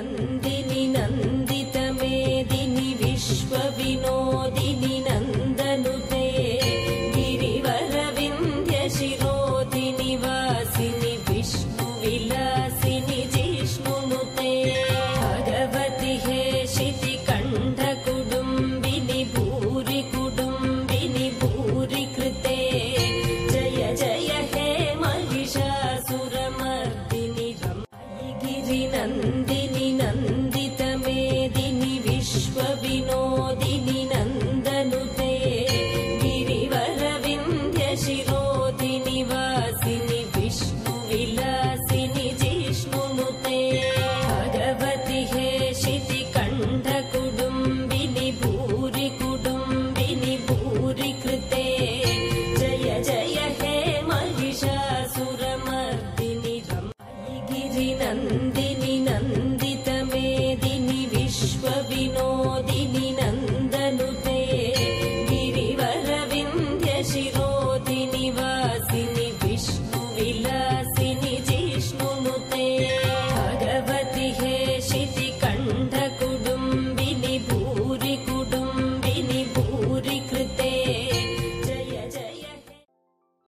नन्दिनि नन्दितमेदिनि विश्वविनोदिनि नन्दनुते गिरिवरविन्द्यशिरोधिनि वासिनि नन्दिनि नन्दित मेदिनि विश्वविनोदिनि नन्दनुते गिरिवरविन्द्यशिरोदिनिवासिनि विष्णुविलासिनि जिष्णुनुते भगवति हे शितिकण्ठकुटुम्बिनि भूरि कुटुम्बिनि भूरि कृते जय जय हे महिषासुरमर्दिनि गिरिनन्द नन्दनुतेव रविन्द्यशिरोदिनि वासिनि विष्णुविलासि